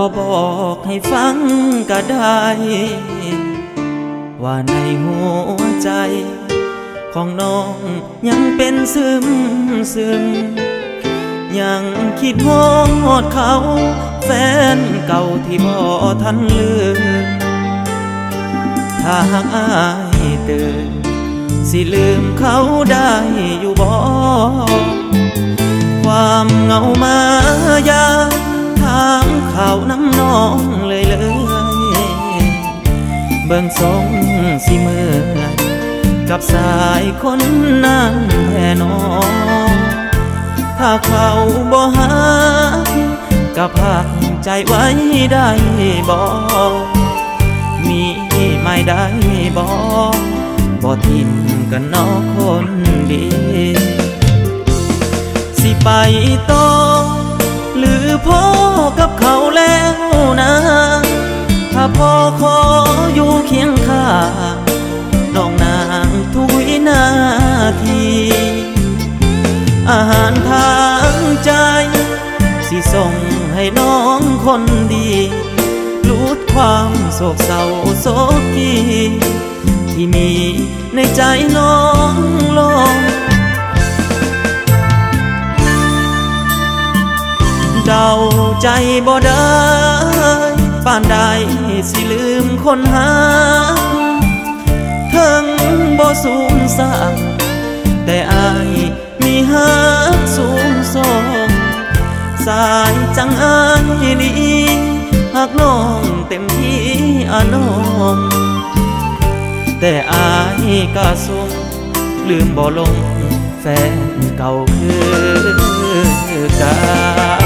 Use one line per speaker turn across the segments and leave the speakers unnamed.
อยู่เด้อบ่บอกให้ฟังก็ได้ ว่าในหัวใจ ของน้องยังเป็นซึมซึม ยังคิดฮอดเขา แฟนเก่าที่บ่ทันลืม ถ้าหากอายตื่นสิลืมเขาได้อยู่บ่ความเหงามายา องเลยเลยเบิ่งทรงสิเมื่อกับสายคนนั้นแท่นอนถ้าเขาบ่หาก็พักใจไว้ได้บ่มีไม่ได้บ่บ่ทิมกันนอกคนดี สิไปต่อ พ่อขออยู่เคียงข้างน้องนางทุกวินาที อาหารทางใจ สิส่งให้น้องคนดีลุดความโศกเศร้าโศกีที่มีในใจน้องลงเดาใจบ่ได้ ป่านใดสิลืมคนหาถึงบ่สูงสักแต่อายมีหักสูงส่งสายจังอายนี้หากน้องเต็มที่อานมแต่อายก็สูงลืมบ่ลงแฟนเก่าคือกัน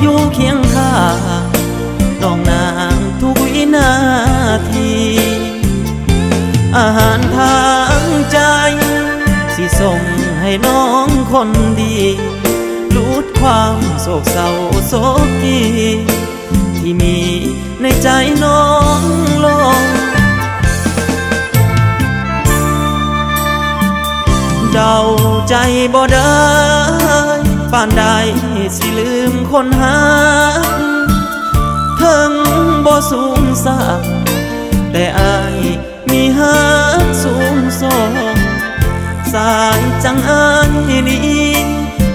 อยู่เคียงข้างน้องนางทุกวินาที อาหารทางใจสิส่งให้น้องคนดีลุดความโศกเศร้าโศกีที่มีในใจน้องลงเดาใจบ่ได้ป่านใด สิลืมคนหาถึงบ่สูงสักแต่อายมีหักสูงส่งสายจังอายนี้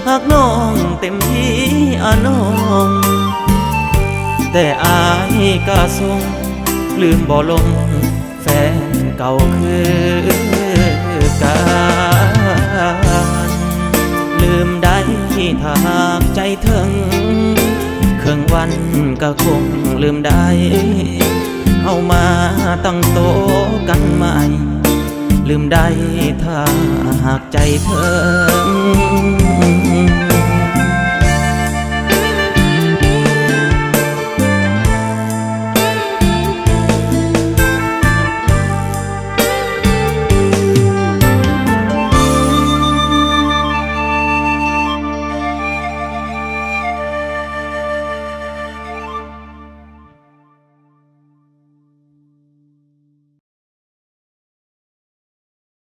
หากน้องเต็มที่อานมแต่อายก็ทรงลืมบ่ลงแฟนเก่าคือ ถึงเครื่องวันก็คงลืมได้เอามาตั้งโตะกันใหม่ ลืมได้ถ้าหากใจถึง